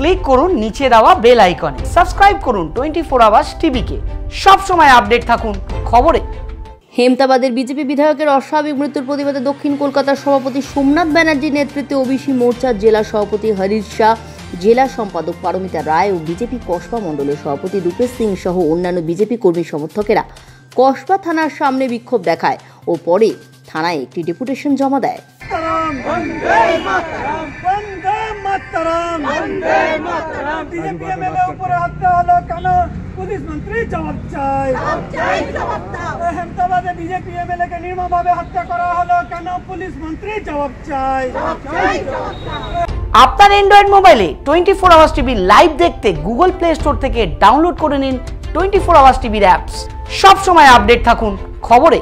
Click করুন নিচে দেওয়া বেল আইকনে সাবস্ক্রাইব করুন টোয়েন্টি ফোর আওয়ার্স টিভিকে সবসময় আপডেট থাকুন খবরে। হেমতাবাদের বিজেপি বিধায়কের অস্বাভাবিক মৃত্যুর প্রতিবাদে দক্ষিণ কলকাতার সভাপতি সোমনাথ ব্যানার্জির নেতৃত্বে ওবিসি মোর্চার জেলা সভাপতি হরিশ শাহ জেলা সম্পাদক পারমিতা রায় ও বিজেপি কসবা মণ্ডলের সভাপতি রূপেশ সিং সহ অন্যান্য বিজেপি কর্মী সমর্থকেরা কসবা থানার সামনে বিক্ষোভ দেখায় ও পরে থানায় একটি ডেপুটেশন জমা দেয়। মাতরম। বিজেপি এমএলএ উপরে হত্যা হলো কেন? পুলিশ মন্ত্রী জবাব চাই। আহমেদাবাদে বিজেপি এমএলএ কে নির্মমভাবে হত্যা করা হলো কেন? পুলিশ মন্ত্রী জবাব চাই। আপনার অ্যান্ড্রয়েড মোবাইলে twenty four hours TV live দেখতে গুগল প্লে স্টোর থেকে ডাউনলোড করে নিন টোয়েন্টি ফোর আওয়ার্স টিভির অ্যাপস সবসময় আপডেট থাকুন খবরে।